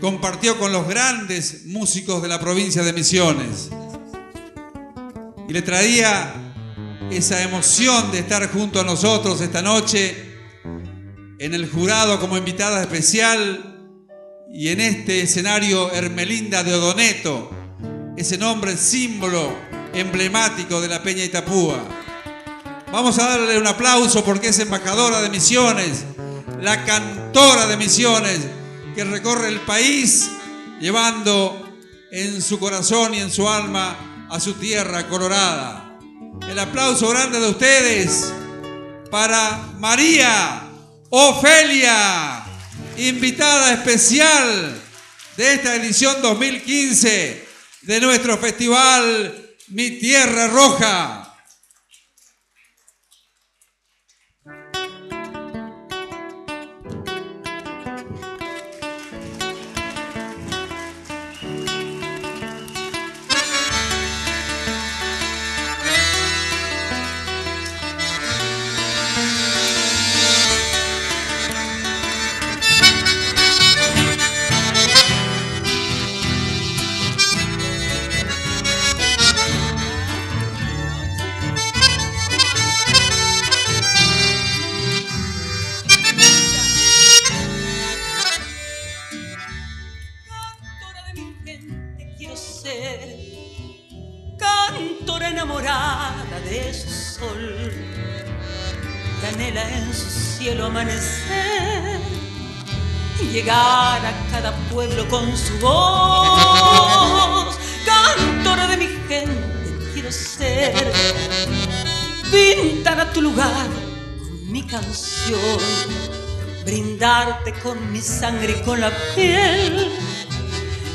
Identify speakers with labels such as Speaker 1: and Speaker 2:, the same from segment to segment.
Speaker 1: compartió con los grandes músicos de la provincia de Misiones y le traía esa emoción de estar junto a nosotros esta noche en el jurado como invitada especial y en este escenario Hermelinda de Odoneto, ese nombre símbolo emblemático de la Peña Itapúa. Vamos a darle un aplauso porque es embajadora de Misiones, la cantora de Misiones que recorre el país llevando en su corazón y en su alma a su tierra colorada. El aplauso grande de ustedes para María Ofelia, invitada especial de esta edición 2015 de nuestro festival Mi Tierra Roja.
Speaker 2: Con mi sangre y con la piel.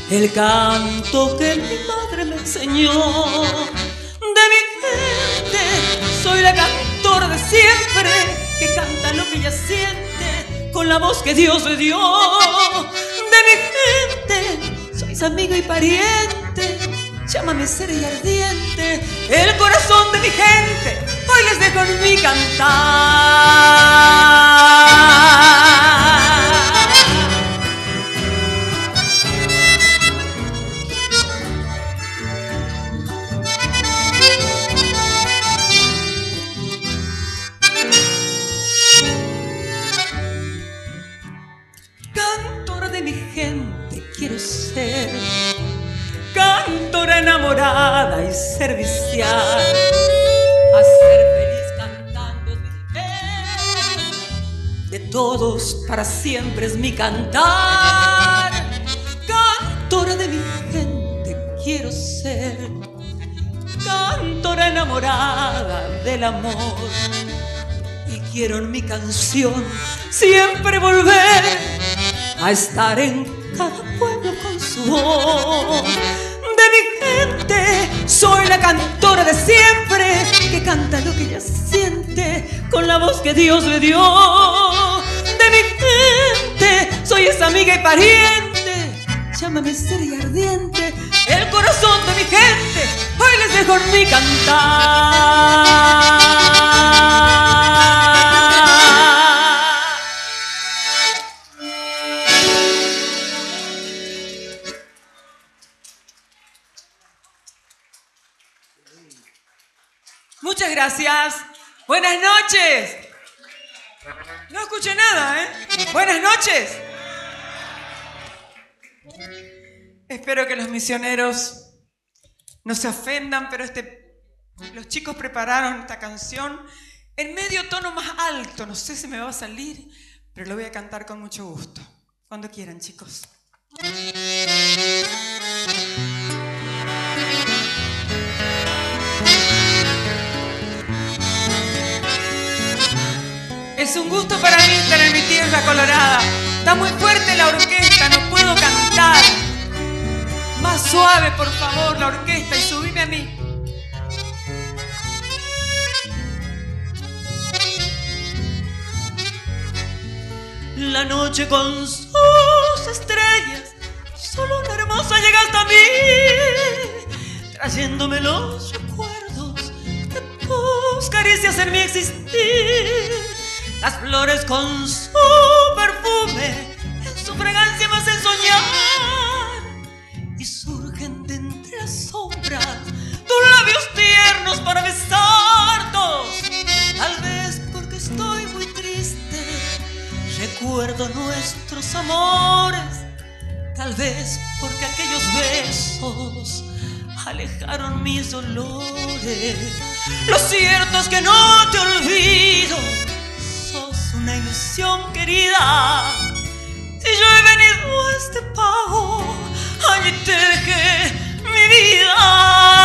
Speaker 2: El canto que mi madre me enseñó. De mi gente soy la cantora de siempre que canta lo que ella siente con la voz que Dios le dio de mi gente, sois amigo y pariente, llámame ser y ardiente, el corazón de mi gente, hoy les dejo en mi cantar. Servicial. A ser feliz cantando es mi De todos para siempre es mi cantar. Cantora de mi gente quiero ser. Cantora enamorada del amor. Y quiero en mi canción siempre volver a estar en cada pueblo con su voz soy la cantora de siempre que canta lo que ella siente con la voz que Dios le dio. De mi gente soy esa amiga y pariente. Llámame ser y ardiente, el corazón de mi gente. Hoy les dejo mi cantar. Gracias. Buenas noches. No escuché nada, ¿eh? Buenas noches. Espero que los misioneros no se ofendan, pero este, los chicos prepararon esta canción en medio tono más alto. No sé si me va a salir, pero lo voy a cantar con mucho gusto. Cuando quieran, chicos. Es un gusto para mí estar en mi tierra colorada. Está muy fuerte la orquesta, no puedo cantar. Más suave, por favor, la orquesta y subime a mí. La noche con sus estrellas, solo una hermosa llega hasta mí, trayéndome los recuerdos de tus caricias en mi existir las flores con su perfume, su fragancia
Speaker 3: más ensoñar. Y surgen de entre las sombras tus labios tiernos para besarnos. Tal vez porque estoy muy triste, recuerdo nuestros amores. Tal vez porque aquellos besos alejaron mis dolores. Lo cierto es que no te olvido una ilusión querida. Si yo he venido a este pago, allí te dejé mi vida.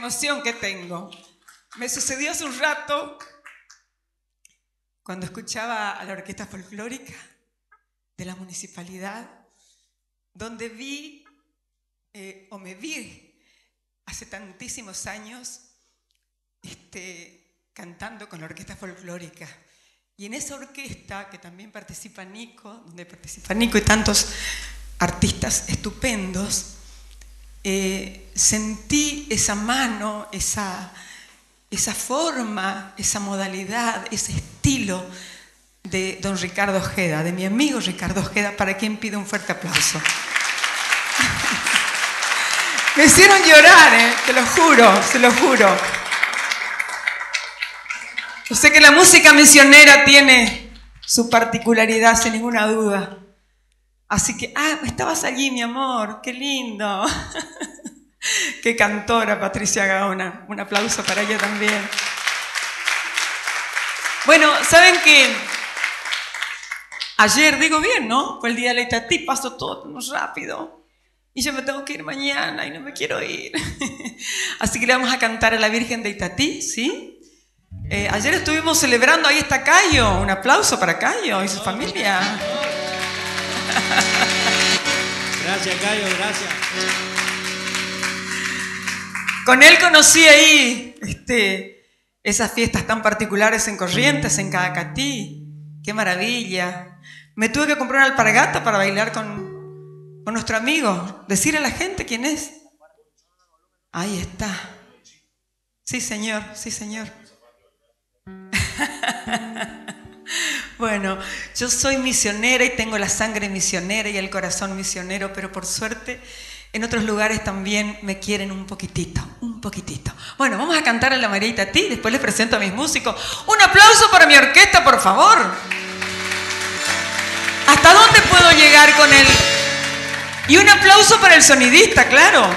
Speaker 2: Emoción que tengo. Me sucedió hace un rato cuando escuchaba a la orquesta folclórica de la municipalidad, donde vi eh, o me vi hace tantísimos años este, cantando con la orquesta folclórica. Y en esa orquesta, que también participa Nico, donde participa Nico y tantos artistas estupendos, eh, sentí esa mano, esa, esa forma, esa modalidad, ese estilo de don Ricardo Ojeda, de mi amigo Ricardo Ojeda, para quien pido un fuerte aplauso. Me hicieron llorar, ¿eh? te lo juro, se lo juro. Yo sé que la música misionera tiene su particularidad, sin ninguna duda. Así que, ah, estabas allí, mi amor, qué lindo. qué cantora, Patricia Gaona. Un aplauso para ella también. Bueno, ¿saben que Ayer, digo bien, ¿no? Fue el día de la Itatí, pasó todo más rápido. Y yo me tengo que ir mañana y no me quiero ir. Así que le vamos a cantar a la Virgen de Itatí, ¿sí? Eh, ayer estuvimos celebrando, ahí está Cayo, un aplauso para Cayo y su familia.
Speaker 4: Gracias, Cayo, gracias.
Speaker 2: Con él conocí ahí este, esas fiestas tan particulares en Corrientes, en Cadacatí. ¡Qué maravilla! Me tuve que comprar una alpargata para bailar con, con nuestro amigo. Decir a la gente quién es. Ahí está. Sí, señor, sí, señor. Bueno, yo soy misionera y tengo la sangre misionera y el corazón misionero, pero por suerte en otros lugares también me quieren un poquitito, un poquitito. Bueno, vamos a cantar a la María Itatí, después les presento a mis músicos. Un aplauso para mi orquesta, por favor. ¿Hasta dónde puedo llegar con él? Y un aplauso para el sonidista, claro.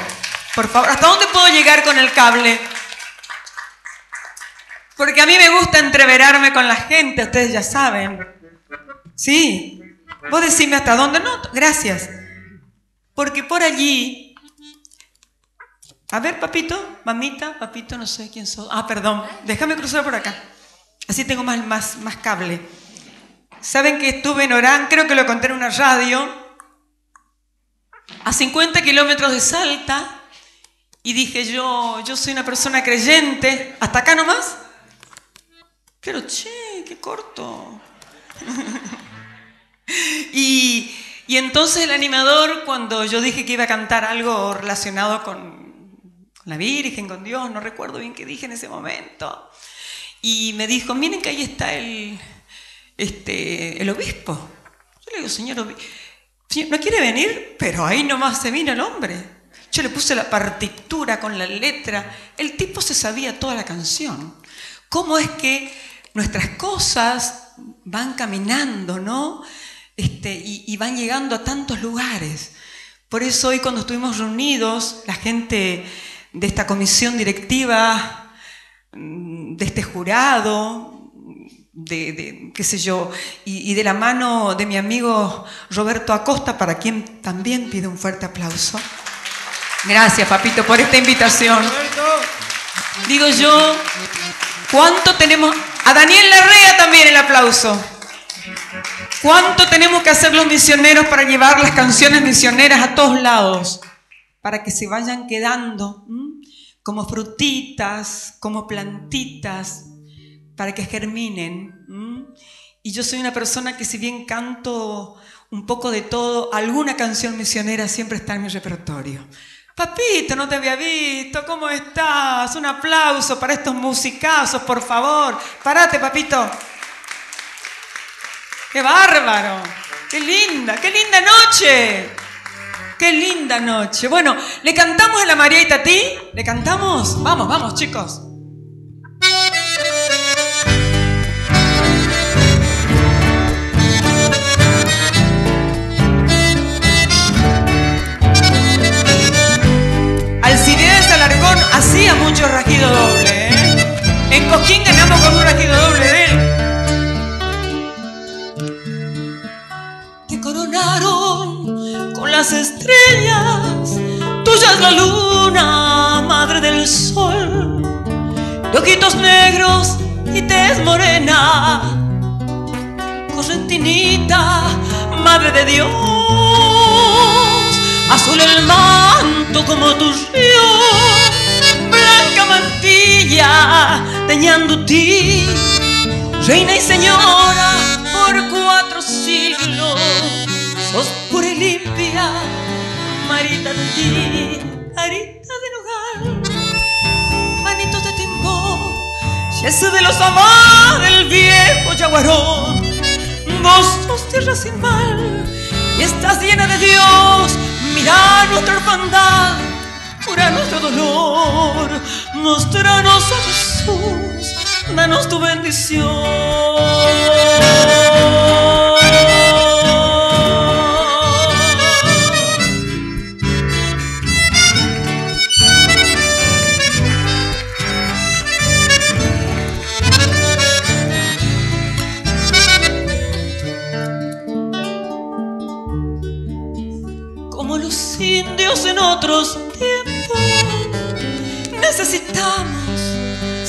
Speaker 2: Por favor, ¿hasta dónde puedo llegar con el cable? Porque a mí me gusta entreverarme con la gente, ustedes ya saben. Sí. Vos decime hasta dónde. No, gracias. Porque por allí. A ver, papito, mamita, papito, no sé quién soy. Ah, perdón. Déjame cruzar por acá. Así tengo más, más, más cable. Saben que estuve en Orán, creo que lo conté en una radio, a 50 kilómetros de Salta, y dije yo, yo soy una persona creyente, hasta acá nomás. Pero che, qué corto. y, Y entonces el animador, cuando yo dije que iba a cantar algo relacionado con, la Virgen, con Dios, no recuerdo bien qué dije en ese momento, y me dijo, miren que ahí está el, este, el obispo. Yo le digo, señor obispo, ¿no quiere venir? Pero ahí nomás se vino el hombre. Yo le puse la partitura con la letra. El tipo se sabía toda la canción. ¿Cómo es que nuestras cosas van caminando, ¿no? Este, y, van llegando a tantos lugares. Por eso hoy cuando estuvimos reunidos, la gente de esta comisión directiva, mm, de este jurado, de, qué sé yo, y, y, de la mano de mi amigo Roberto Acosta, para quien también pido un fuerte aplauso. Gracias, papito, por esta invitación. Digo yo, ¿cuánto tenemos? A Daniel Larrea también el aplauso. ¿Cuánto tenemos que hacer los misioneros para llevar las canciones misioneras a todos lados? Para que se vayan quedando como frutitas, como plantitas, para que germinen. Y yo soy una persona que si bien canto un poco de todo, alguna canción misionera siempre está en mi repertorio. Papito, no te había visto, ¿cómo estás? Un aplauso para estos musicazos, por favor. Parate, papito. ¡Qué bárbaro! ¡Qué linda! ¡Qué linda noche! ¡Qué linda noche! Bueno, ¿le cantamos a la María Tati? ¿Le cantamos? Vamos, vamos, chicos. Hacía mucho rajido doble. ¿eh? En Coquín ganamos con un rajido doble de él. con las estrellas, tuya es la luna, madre del sol, de ojitos negros y tez morena, correntinita, madre de Dios, azul el manto como tu río, blanca mantilla, teñando ti, reina y señora por cuatro siglos sos pura y limpia, marita de ti, harita de nogal, manitos de timbó, ese de los amás del viejo yaguarón. Vos sos tierra sin mal y estás llena de Dios. Mira nuestra hermandad, cura nuestro dolor, mostranos a Jesús, danos tu bendición.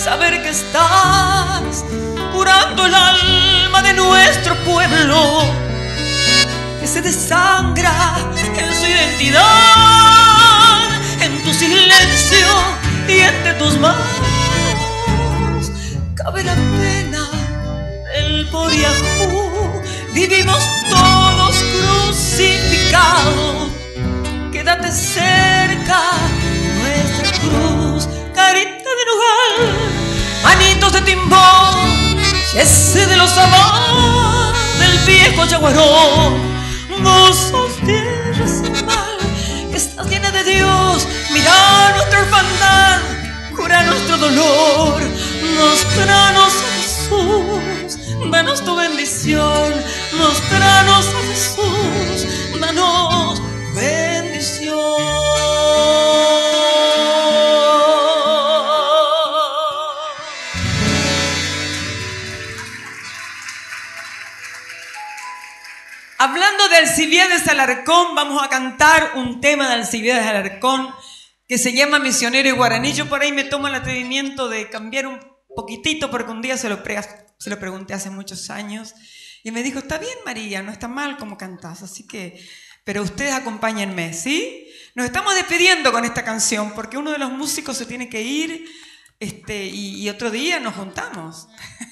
Speaker 2: Saber que estás curando el alma de nuestro pueblo, que se desangra en su identidad, en tu silencio y entre tus manos. Cabe la pena el poriajú, vivimos todos crucificados. Quédate cerca, nuestra cruz, timbón, ese de los amores del viejo yaguarón, vos sos tierra sin mal, que estás llena de Dios, mira nuestra hermandad, cura nuestro dolor, mostranos a Jesús, danos tu bendición, mostranos a Jesús, danos bendición. Hablando de Alcibiades Alarcón, vamos a cantar un tema de Alcibiades Alarcón que se llama Misionero y Guaraní. Yo por ahí me tomo el atrevimiento de cambiar un poquitito porque un día se lo, se lo pregunté hace muchos años y me dijo, está bien María, no está mal como cantas, así que pero ustedes acompáñenme, ¿sí? Nos estamos despidiendo con esta canción porque uno de los músicos se tiene que ir este, y, y otro día nos juntamos.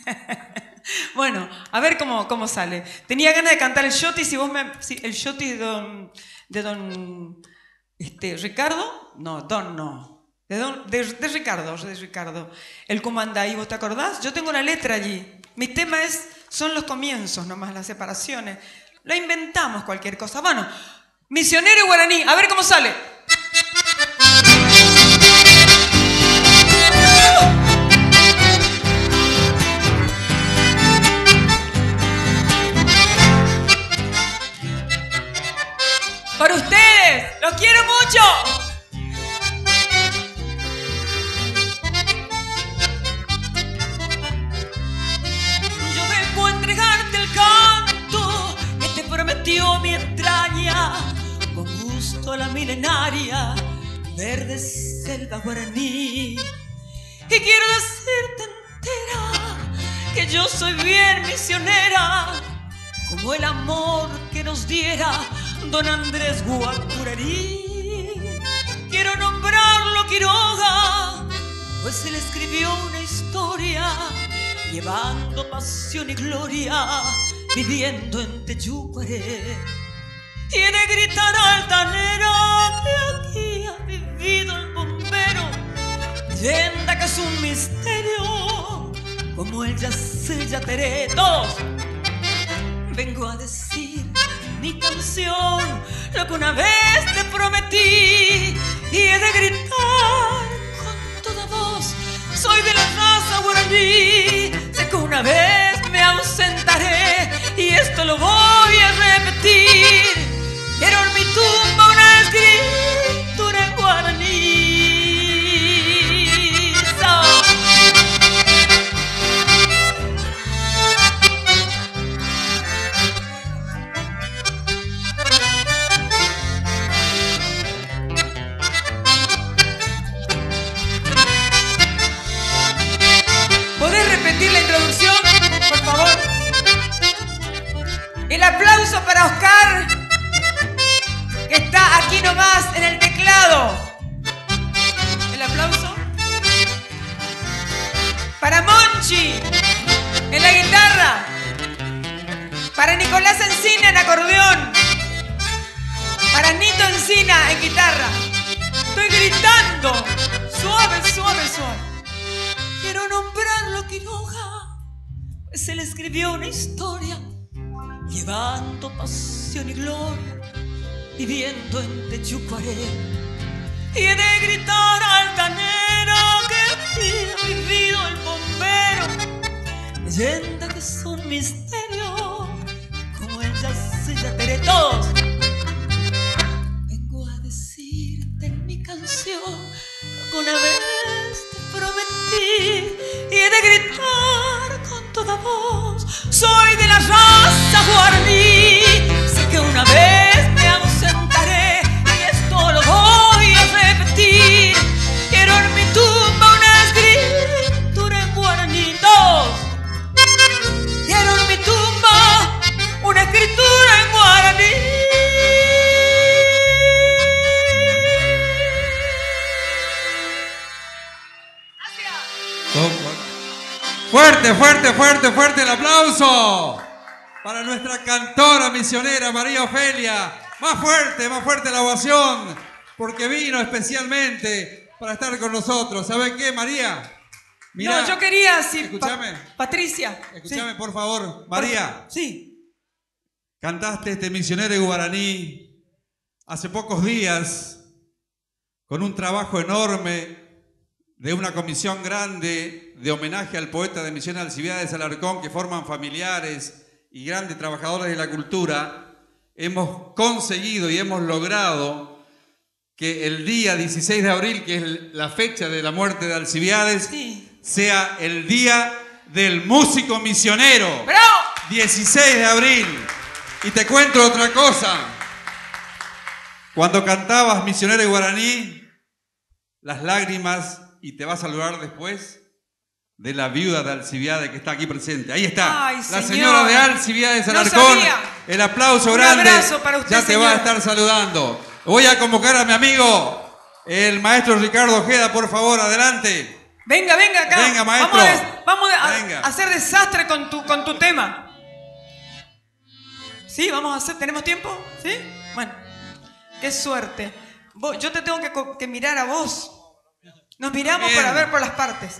Speaker 2: Bueno, a ver cómo, cómo sale. Tenía ganas de cantar el Shoti, si vos me... sí, el Shoti de don... Este, Ricardo. No, don no. De, don, de, de Ricardo, de Ricardo. El cómo anda ahí, ¿vos te acordás? Yo tengo la letra allí. Mi tema es, son los comienzos nomás, las separaciones. Lo inventamos cualquier cosa. Bueno, misionero guaraní, a ver cómo sale. Los quiero mucho. Yo vengo a entregarte el canto que te prometió mi entraña, con gusto la milenaria, verde selva guaraní. Y quiero decirte entera que yo soy bien misionera, como el amor que nos diera don Andrés Guacurarí. Quiero nombrarlo Quiroga, pues él escribió una historia, llevando pasión y gloria, viviendo en Teyucuaré. Y de gritar altanera que aquí ha vivido el bombero, leyenda que es un misterio, como el yace yateré. Todos vengo a decir mi canción, lo que una vez te prometí, y he de gritar con toda voz, soy de la raza guaraní, sé que una vez me ausentaré, y esto lo voy a repetir, quiero en mi tumba nomás en el teclado. El aplauso. Para Monchi, en la guitarra. Para Nicolás Encina en acordeón. Para Nito Encina en guitarra. Estoy gritando. Suave, suave, suave. Quiero nombrarlo Quiroga, pues él escribió una historia, llevando pasión y gloria, viviendo en Techucuaré. Y de gritar altanero que aquí ha vivido el bombero, leyenda que es un misterio, como el yateré. Todos. Vengo a decirte en mi canción que una vez
Speaker 1: Fuerte, fuerte, fuerte, fuerte el aplauso para nuestra cantora misionera María Ofelia. Más fuerte, más fuerte la ovación, porque vino especialmente para estar con nosotros. ¿Saben qué, María? Mirá,
Speaker 2: no, yo quería, sí,
Speaker 1: escúchame.
Speaker 2: Pa- Patricia.
Speaker 1: Escúchame,
Speaker 2: sí.
Speaker 1: por favor. María,
Speaker 2: Sí.
Speaker 1: cantaste este misionero guaraní hace pocos días con un trabajo enorme de una comisión grande de homenaje al poeta de Misiones Alcibiades Alarcón que forman familiares y grandes trabajadores de la cultura, hemos conseguido y hemos logrado que el día 16 de abril, que es la fecha de la muerte de Alcibiades,
Speaker 2: Sí.
Speaker 1: sea el día del músico misionero.
Speaker 2: ¡Bravo!
Speaker 1: 16 de abril. Y te cuento otra cosa. Cuando cantabas Misionero Guaraní, las lágrimas, y te va a saludar después, de la viuda de Alcibiades que está aquí presente. Ahí está.
Speaker 2: Ay,
Speaker 1: la
Speaker 2: señor.
Speaker 1: señora de Alcibiades Alarcón. El aplauso
Speaker 2: Un
Speaker 1: grande.
Speaker 2: abrazo para usted,
Speaker 1: ya te va a estar saludando. Voy a convocar a mi amigo, el maestro Ricardo Ojeda, por favor, adelante.
Speaker 2: Venga, venga acá.
Speaker 1: Venga, maestro.
Speaker 2: Vamos, a, des- vamos a-
Speaker 1: Venga.
Speaker 2: a hacer desastre con tu, con tu tema. ¿Sí? Vamos a hacer. ¿Tenemos tiempo? ¿Sí? Bueno. Qué suerte. Vos- yo te tengo que, mirar a vos. Nos miramos
Speaker 1: Bien.
Speaker 2: para ver por las partes.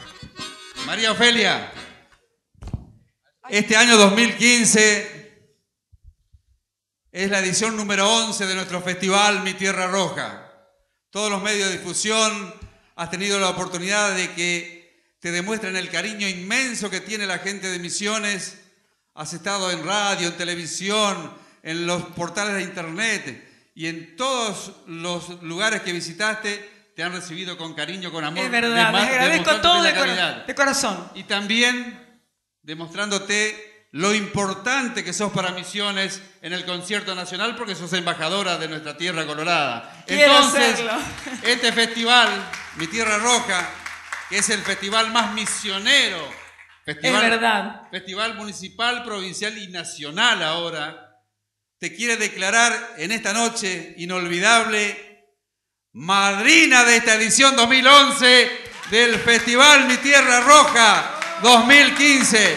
Speaker 1: María Ofelia, este año 2015 es la edición número 11 de nuestro festival Mi Tierra Roja. Todos los medios de difusión has tenido la oportunidad de que te demuestren el cariño inmenso que tiene la gente de Misiones. Has estado en radio, en televisión, en los portales de internet y en todos los lugares que visitaste te han recibido con cariño, con amor.
Speaker 2: es verdad. Les agradezco todo de,
Speaker 1: calidad.
Speaker 2: de corazón.
Speaker 1: Y también demostrándote lo importante que sos para Misiones en el concierto nacional porque sos embajadora de nuestra tierra colorada.
Speaker 2: Quiero
Speaker 1: Entonces,
Speaker 2: serlo.
Speaker 1: este festival, Mi Tierra Roja, que es el festival más misionero, festival,
Speaker 2: Es verdad.
Speaker 1: festival municipal, provincial y nacional ahora, te quiere declarar en esta noche inolvidable madrina de esta edición 2011 del Festival Mi Tierra Roja 2015.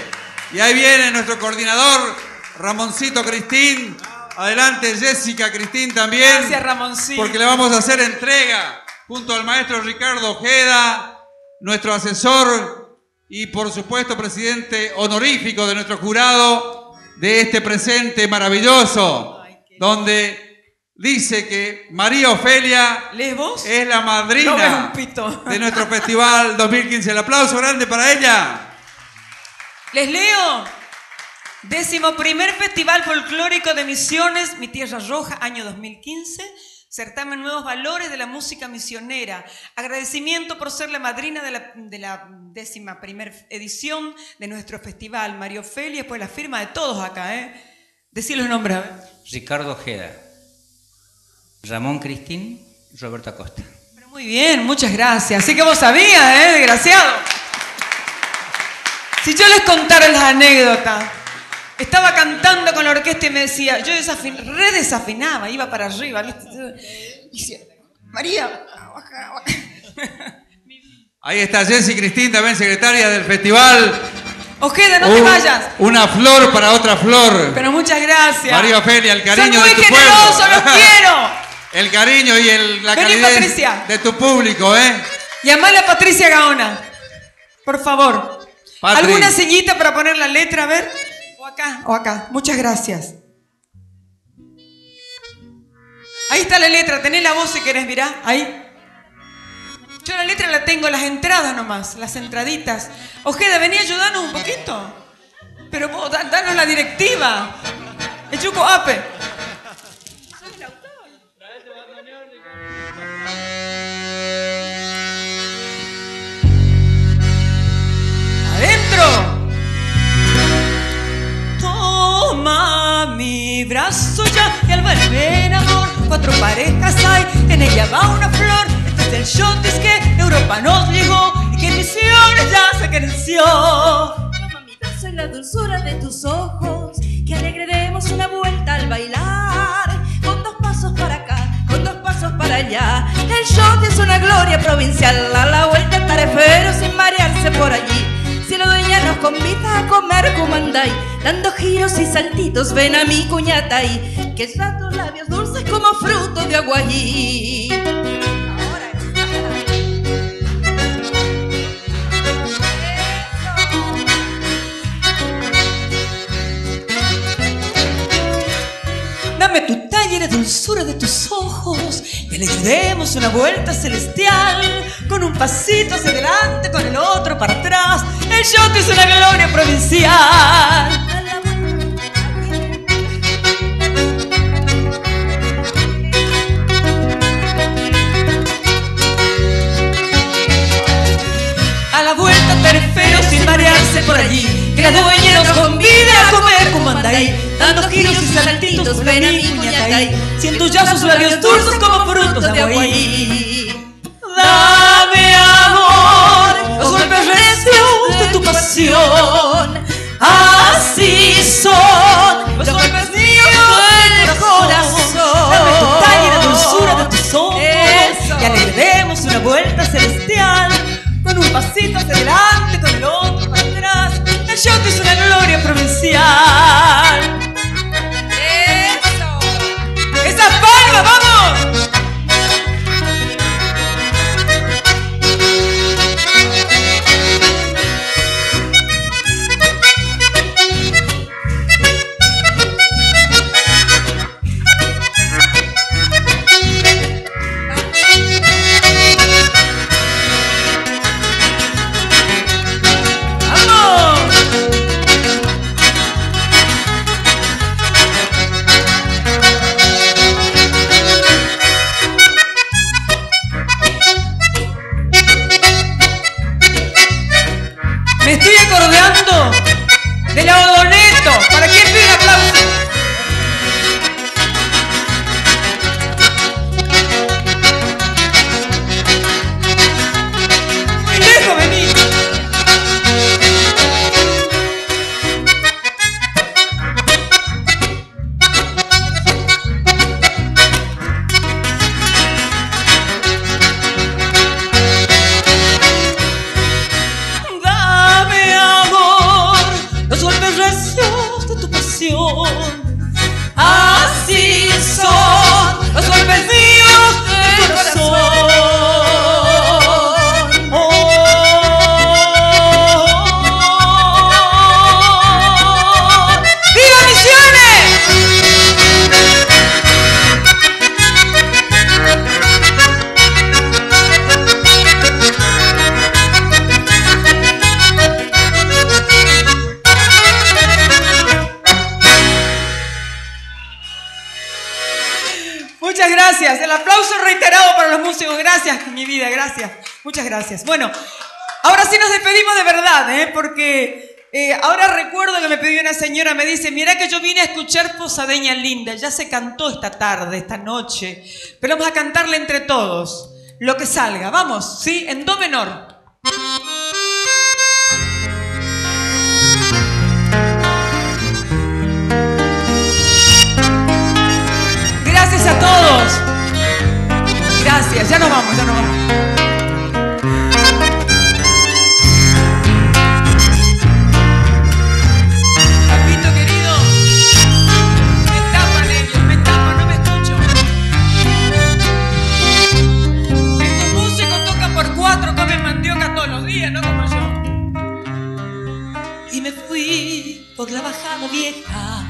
Speaker 1: Y ahí viene nuestro coordinador, Ramoncito Cristín. Adelante, Jessica Cristín también.
Speaker 2: Gracias, Ramoncito.
Speaker 1: Porque le vamos a hacer entrega junto al maestro Ricardo Ojeda, nuestro asesor y por supuesto presidente honorífico de nuestro jurado de este presente maravilloso, donde dice que María Ofelia es la madrina
Speaker 2: un pito.
Speaker 1: de nuestro festival 2015. El aplauso grande para ella.
Speaker 2: Les leo. Décimo primer Festival Folclórico de Misiones, Mi Tierra Roja, año 2015. Certamen Nuevos Valores de la Música Misionera. Agradecimiento por ser la madrina de la, de la décima primera edición de nuestro festival. Mario Ofelia, después la firma de todos acá, ¿eh? Decí los nombres, a ver.
Speaker 5: Ricardo Ojeda, Ramón Cristín, Roberto Acosta.
Speaker 2: Pero muy bien, muchas gracias. Así que vos sabías, ¿eh? Desgraciado. Si yo les contara las anécdotas, estaba cantando con la orquesta y me decía, yo desafin re desafinaba, iba para arriba. ¿viste? Y decía, María, baja, baja".
Speaker 1: Ahí está Jessy Cristín, también secretaria del festival.
Speaker 2: Ojeda, no te vayas.
Speaker 1: Una flor para otra flor.
Speaker 2: Pero muchas gracias.
Speaker 1: María Ofelia, el cariño
Speaker 2: Son muy
Speaker 1: de tu
Speaker 2: generosos,
Speaker 1: pueblo.
Speaker 2: los quiero.
Speaker 1: El cariño y el- la
Speaker 2: Vení,
Speaker 1: calidez
Speaker 2: Patricia.
Speaker 1: de tu público, ¿eh?
Speaker 2: Llamale a Patricia Gaona, por favor.
Speaker 1: Patri.
Speaker 2: ¿Alguna sillita para poner la letra? A ver. O acá, o acá. Muchas gracias. Ahí está la letra. Tenés la voz si querés, mirá. Ahí. Yo la letra la tengo, las entradas nomás, las entraditas. Ojeda, vení a ayudarnos un poquito. Pero vos, da- danos la directiva. El Chuco Ape. Toma mi brazo ya y al volver amor cuatro parejas hay, en ella va una flor. Este es el shotis que Europa nos llegó y que misiones ya se creció.
Speaker 6: Toma mi beso en la dulzura de tus ojos, que alegre demos una vuelta al bailar. Con dos pasos para acá, con dos pasos para allá. El shot es una gloria provincial, a la vuelta tarefero sin marearse por allí. Si la dueña nos convida a comer comandai, dando giros y saltitos, ven a mi cuñatay, que ya tus labios dulces como fruto de aguayí.
Speaker 2: Dulzura de tus ojos y le demos una vuelta celestial con un pasito hacia adelante, con el otro para atrás. El shot es una gloria provincial.
Speaker 6: A la vuelta.
Speaker 2: Terfero sin marearse por allí. Que la dueña nos convida a comer cumanday. Dando giros y saltitos, ven a mi. Siento ya sus labios dulces como frutos de aguaí. Dame amor, los golpes recios de tu pasión. Así son los golpes míos del corazón. Dame tu talla y la dulzura de tus ojos. Y alegremos una vuelta celestial con un pasito hacia adelante, con el otro para atrás. El shot es una gloria provincial. Bueno, ahora sí nos despedimos de verdad, ¿eh? porque eh, ahora recuerdo que me pidió una señora, me dice, mira que yo vine a escuchar Posadeña Linda, ya se cantó esta tarde, esta noche, pero vamos a cantarle entre todos, lo que salga. Vamos, ¿sí? En do menor. Gracias a todos. Gracias, ya nos vamos, ya nos vamos. Vieja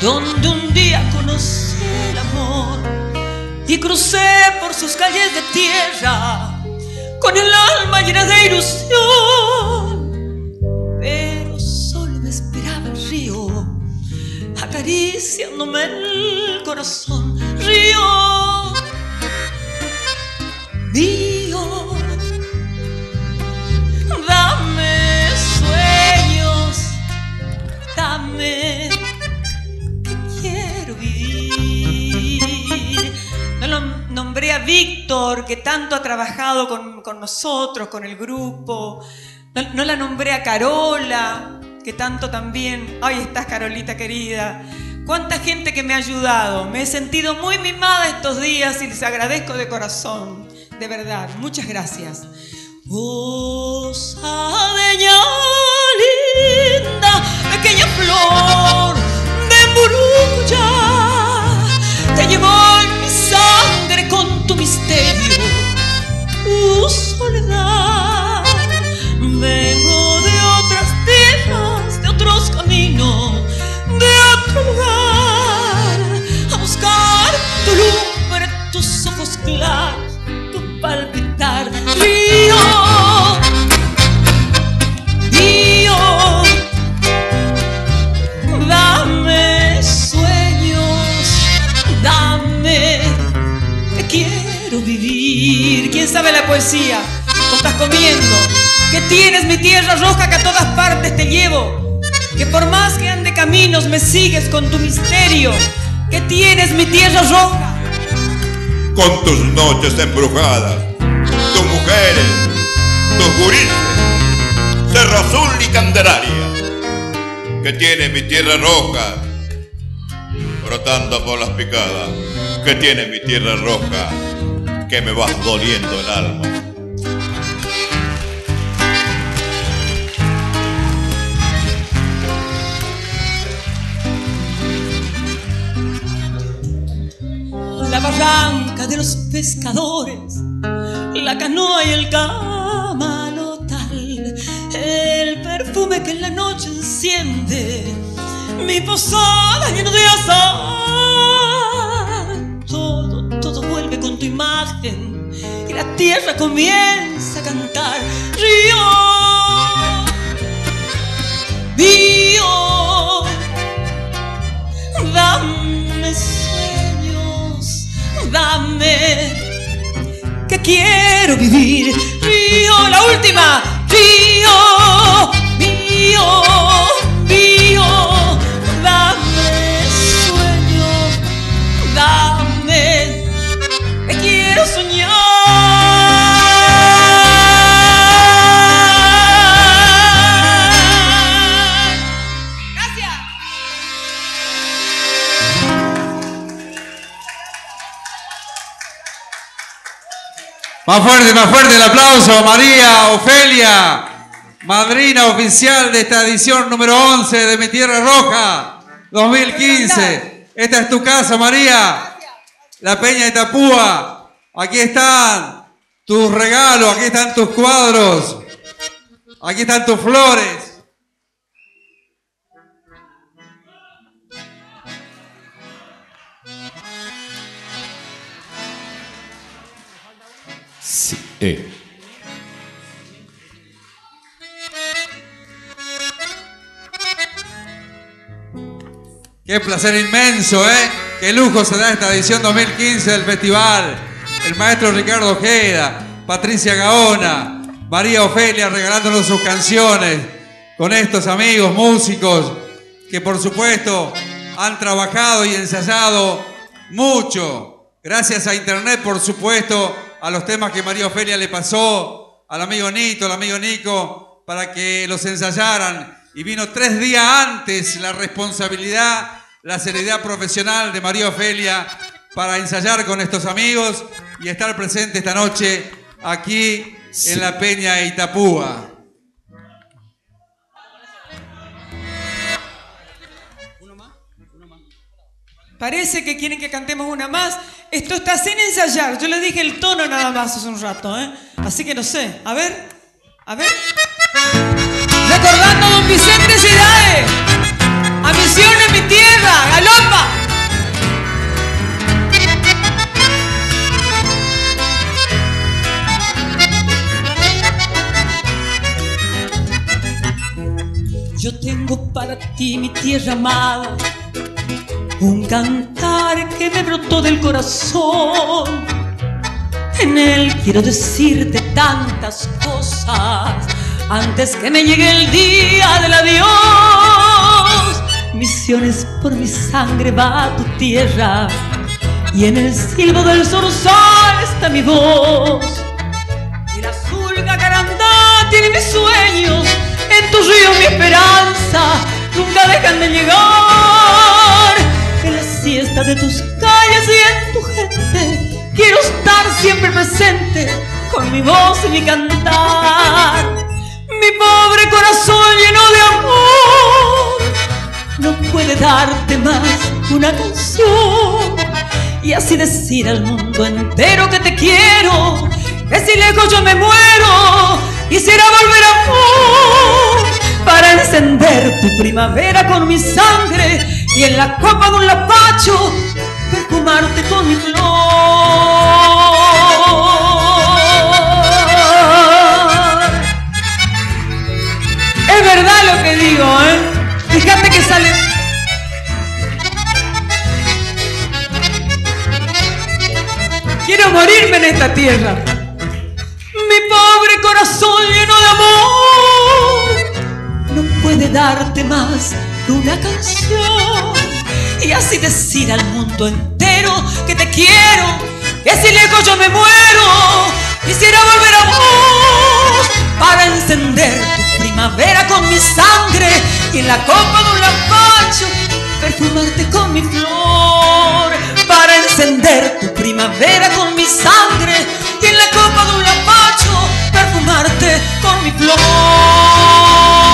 Speaker 2: donde un día conocí el amor y crucé por sus calles de tierra con el alma llena de ilusión. Pero solo me esperaba el río, acariciándome el corazón. Río mío, a Víctor, que tanto ha trabajado con, con nosotros, con el grupo. No, no la nombré a Carola, que tanto también. Ay, estás, Carolita querida. Cuánta gente que me ha ayudado. Me he sentido muy mimada estos días y les agradezco de corazón. De verdad, muchas gracias. Posadeña linda, pequeña flor tu palpitar. Río, río, dame sueños, dame, que quiero vivir. ¿Quién sabe la poesía? ¿O estás comiendo? Que tienes mi tierra roja que a todas partes te llevo. Que por más que ande caminos me sigues con tu misterio. Que tienes mi tierra roja
Speaker 7: con tus noches embrujadas, tus mujeres, tus gurises, Cerro Azul y Candelaria, que tiene mi tierra roja, brotando por las picadas, que tiene mi tierra roja, que me vas doliendo el alma.
Speaker 2: Bajando de los pescadores, la canoa y el camalotal, el perfume que en la noche enciende mi posada lleno de azar. Todo, todo vuelve con tu imagen y la tierra comienza a cantar. Río, río, dame sueños, dame que quiero vivir. Río, la última, río, río,
Speaker 1: Más fuerte, más fuerte el aplauso María Ofelia, madrina oficial de esta edición número 11 de Mi Tierra Roja 2015. Esta es tu casa, María. La Peña de Tapúa. Aquí están tus regalos, aquí están tus cuadros, aquí están tus flores.
Speaker 7: Eh.
Speaker 1: Qué placer inmenso, ¿eh? Qué lujo se da esta edición 2015 del festival. El maestro Ricardo Ojeda, Patricia Gaona, María Ofelia regalándonos sus canciones con estos amigos músicos que por supuesto han trabajado y ensayado mucho. Gracias a internet, por supuesto, a los temas que María Ofelia le pasó al amigo Nito, al amigo Nico, para que los ensayaran. Y vino tres días antes la responsabilidad, la seriedad profesional de María Ofelia para ensayar con estos amigos y estar presente esta noche aquí en la Peña de Itapúa.
Speaker 8: Parece que quieren que cantemos una más. Esto está sin ensayar. Yo le dije el tono nada más hace un rato, ¿eh? Así que no sé. A ver, a ver. Recordando a don Vicente Cidae. A Misiones, mi tierra. Galopa.
Speaker 2: Yo tengo para ti, mi tierra amada, un cantar que me brotó del corazón. En él quiero decirte tantas cosas antes que me llegue el día del adiós. Misiones por mi sangre va a tu tierra y en el silbo del zorzal está mi voz. Y la azul jacarandá tiene mis sueños, en tus ríos mi esperanza, nunca dejan de llegar. De tus calles y en tu gente, quiero estar siempre presente con mi voz y mi cantar. Mi pobre corazón lleno de amor no puede darte más una canción y así decir al mundo entero que te quiero, que si lejos yo me muero, quisiera volver amor para encender tu primavera con mi sangre y en la copa de un lapacho perfumarte con mi flor. Es verdad lo que digo, ¿eh? Fíjate que sale. Quiero morirme en esta tierra. Mi pobre corazón lleno de amor no puede darte más que una canción y así decir al mundo entero que te quiero, que si lejos yo me muero, quisiera volver a vos para encender tu primavera con mi sangre y en la copa de un lampacho perfumarte con mi flor para encender tu primavera con mi sangre y en la copa de un lampacho perfumarte con mi flor.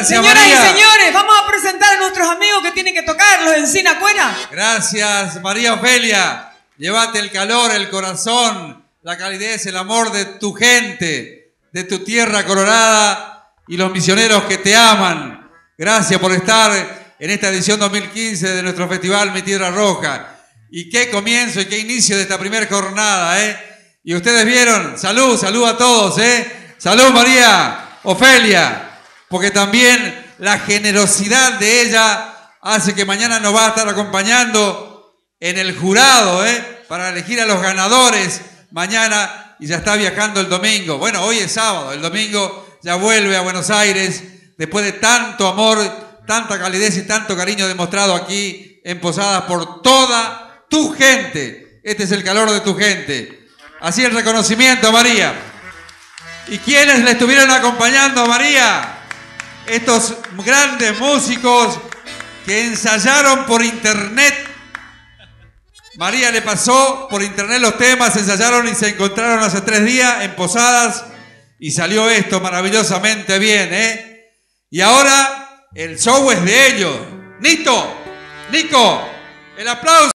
Speaker 2: Gracias, Señoras
Speaker 1: María.
Speaker 2: y señores, vamos a presentar a nuestros amigos que tienen que tocar, los Encina Cuera.
Speaker 1: Gracias, María Ofelia. Llévate el calor, el corazón, la calidez, el amor de tu gente, de tu tierra colorada y los misioneros que te aman. Gracias por estar en esta edición 2015 de nuestro festival Mi Tierra Roja. Y qué comienzo y qué inicio de esta primera jornada, ¿eh? Y ustedes vieron, salud, salud a todos, ¿eh? Salud María, Ofelia, porque también la generosidad de ella hace que mañana nos va a estar acompañando en el jurado, ¿eh? Para elegir a los ganadores mañana y ya está viajando el domingo. Bueno, hoy es sábado, el domingo ya vuelve a Buenos Aires después de tanto amor, tanta calidez y tanto cariño demostrado aquí en Posadas por toda tu gente. Este es el calor de tu gente. Así el reconocimiento, María. ¿Y quiénes le estuvieron acompañando María? Estos grandes músicos que ensayaron por internet. María le pasó por internet los temas, ensayaron y se encontraron hace tres días en Posadas y salió esto maravillosamente bien, ¿eh? Y ahora el show es de ellos. Nito, Nico, el aplauso.